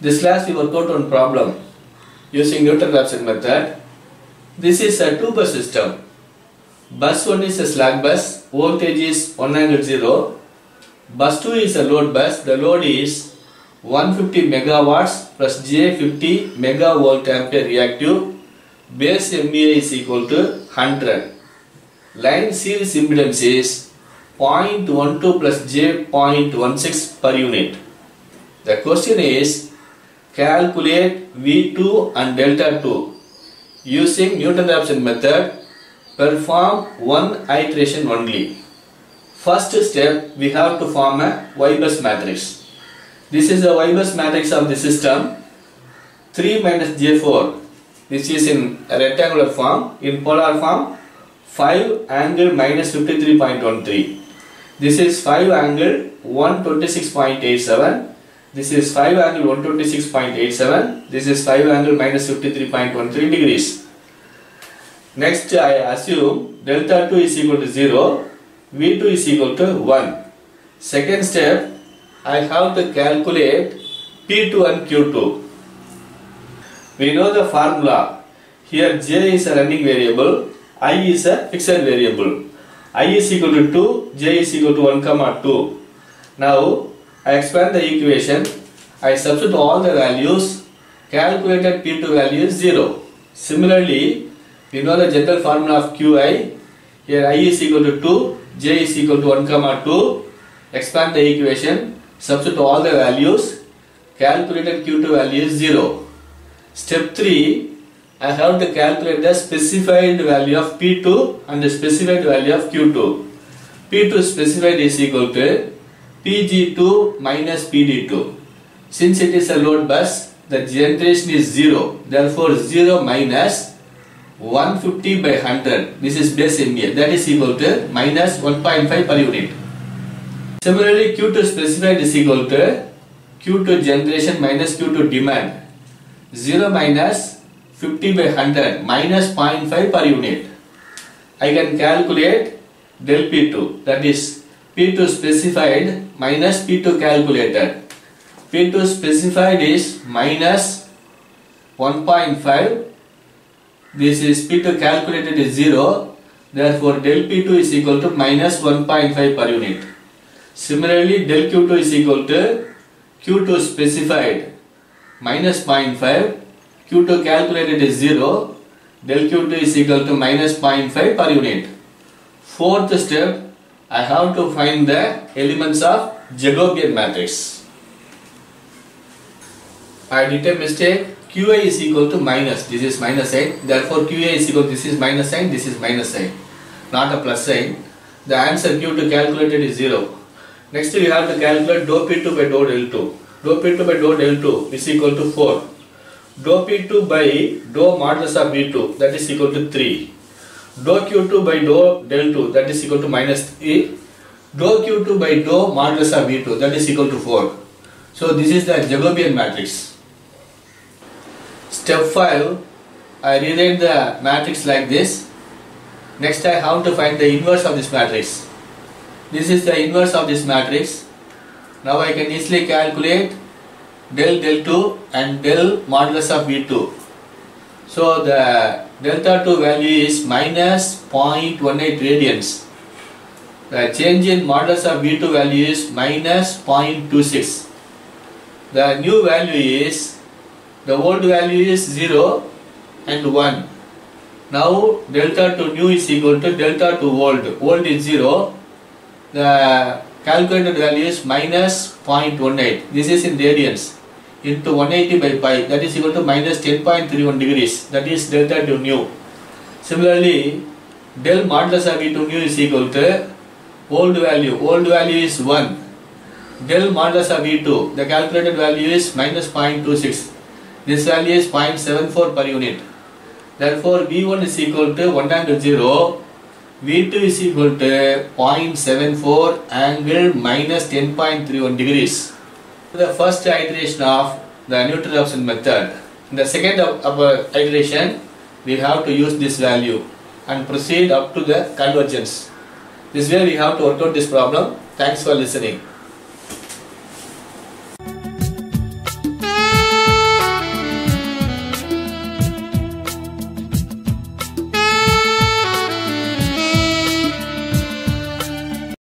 This class we work out one problem using Newton-Raphson method. This is a two bus system. Bus 1 is a slack bus, voltage is 1 angle 0. Bus 2 is a load bus, the load is 150 megawatts plus J50 megavolt ampere reactive. Base MVA is equal to 100. Line series impedance is 0.12 plus J0.16 per unit. The question is calculate V2 and delta 2 using Newton-Raphson method perform one iteration only. First step we have to form a Y-bus matrix. This is the Y-bus matrix of the system. 3 minus J4 this is in rectangular form in polar form 5 angle minus 53.13 this is 5 angle 126.87 this is 5 angle 126.87 this is 5 angle minus 53.13 degrees. Next I assume delta 2 is equal to 0 V2 is equal to 1 second step I have to calculate P2 and Q2 we know the formula. Here J is a running variable I is a fixed variable. I is equal to 2 J is equal to 1 comma 2 now I expand the equation. I substitute all the values calculated P2 value is 0 similarly we know the general formula of Qi here I is equal to 2 J is equal to 1 comma 2 expand the equation. Substitute all the values. Calculated Q2 value is 0 Step 3, I have to calculate the specified value of P2 and the specified value of Q2. P2 specified is equal to Pg2 minus Pd2. Since it is a load bus, the generation is 0. Therefore, 0 minus 150 by 100. This is base MVA. That is equal to minus 1.5 per unit. Similarly, Q2 specified is equal to Q2 generation minus Q2 demand. 0 minus 50 by 100 minus 0.5 per unit. I can calculate del P2 that is P2 specified minus P2 calculated. P2 specified is minus 1.5 this is P2 calculated is 0 therefore del P2 is equal to minus 1.5 per unit. Similarly del Q2 is equal to Q2 specified minus 0.5 Q2 calculated is 0 del Q2 is equal to minus 0.5 per unit. Fourth step I have to find the elements of Jacobian matrix. I did a mistake QA is equal to minus this is minus sign therefore QA is equal to this is minus sign this is minus sign not a plus sign. The answer Q2 calculated is 0. Next we have to calculate dou P2 by dou del 2 dou P2 by dou del 2 is equal to 4. Dou P2 by dou modulus of V2 that is equal to 3. Dou Q2 by dou del 2 that is equal to minus 3. Dou Q2 by dou modulus of V2 that is equal to 4. So this is the Jacobian matrix. Step 5 I rewrite the matrix like this. Next I have to find the inverse of this matrix. This is the inverse of this matrix. Now I can easily calculate del del 2 and del modulus of V2. So the delta 2 value is minus 0.18 radians. The change in modulus of V2 value is minus 0.26. The new value is the old value is 0 and 1. Now delta 2 new is equal to delta 2 old. Old is 0. The calculated value is minus 0.18 this is in radians into 180 by pi that is equal to minus 10.31 degrees. That is delta 2 new. Similarly del modulus of v2 new is equal to old value. Old value is 1 del modulus of v2 the calculated value is minus 0.26 this value is 0.74 per unit. Therefore v1 is equal to 1 angle 0 V2 is equal to 0.74 angle minus 10.31 degrees. The first iteration of the Newton-Raphson method. In the second of, of, uh, iteration, we have to use this value and proceed up to the convergence. This way we have to work out this problem. Thanks for listening.